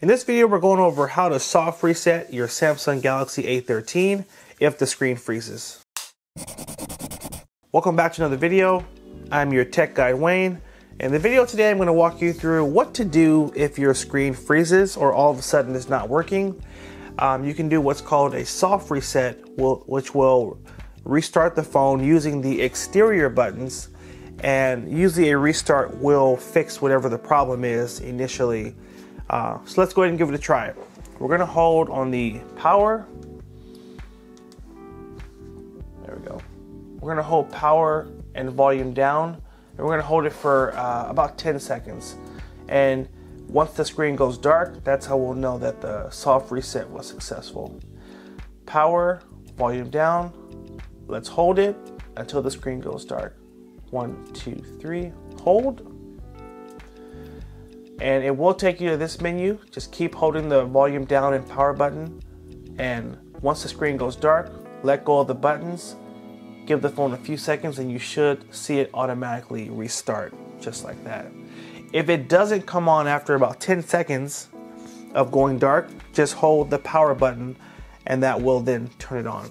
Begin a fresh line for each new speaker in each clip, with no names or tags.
In this video, we're going over how to soft reset your Samsung Galaxy A13 if the screen freezes. Welcome back to another video. I'm your tech guy, Wayne. In the video today, I'm going to walk you through what to do if your screen freezes or all of a sudden is not working. Um, you can do what's called a soft reset, which will restart the phone using the exterior buttons and usually a restart will fix whatever the problem is initially. Uh, so let's go ahead and give it a try. We're gonna hold on the power. There we go. We're gonna hold power and volume down and we're gonna hold it for uh, about 10 seconds. And once the screen goes dark, that's how we'll know that the soft reset was successful. Power, volume down, let's hold it until the screen goes dark. One, two, three, hold. And it will take you to this menu. Just keep holding the volume down and power button. And once the screen goes dark, let go of the buttons, give the phone a few seconds, and you should see it automatically restart, just like that. If it doesn't come on after about 10 seconds of going dark, just hold the power button and that will then turn it on.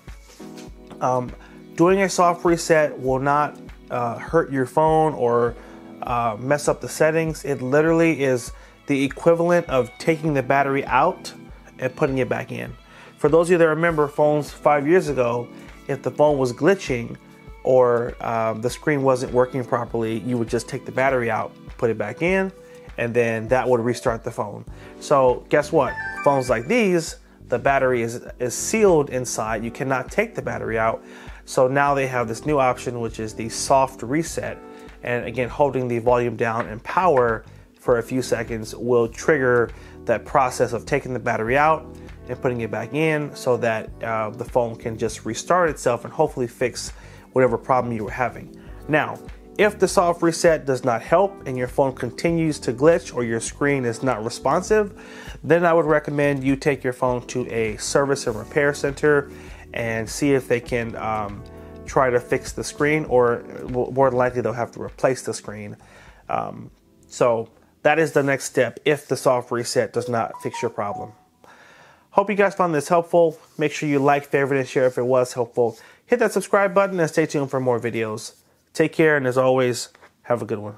Um, doing a soft reset will not uh, hurt your phone or uh, mess up the settings. It literally is the equivalent of taking the battery out and putting it back in. For those of you that remember phones five years ago, if the phone was glitching or um, the screen wasn't working properly, you would just take the battery out, put it back in, and then that would restart the phone. So guess what? Phones like these, the battery is, is sealed inside. You cannot take the battery out. So now they have this new option, which is the soft reset. And again, holding the volume down and power for a few seconds will trigger that process of taking the battery out and putting it back in so that uh, the phone can just restart itself and hopefully fix whatever problem you were having. Now, if the soft reset does not help and your phone continues to glitch or your screen is not responsive, then I would recommend you take your phone to a service and repair center and see if they can um, try to fix the screen, or more than likely they'll have to replace the screen. Um, so that is the next step if the soft reset does not fix your problem. Hope you guys found this helpful. Make sure you like, favorite, and share if it was helpful. Hit that subscribe button and stay tuned for more videos. Take care, and as always, have a good one.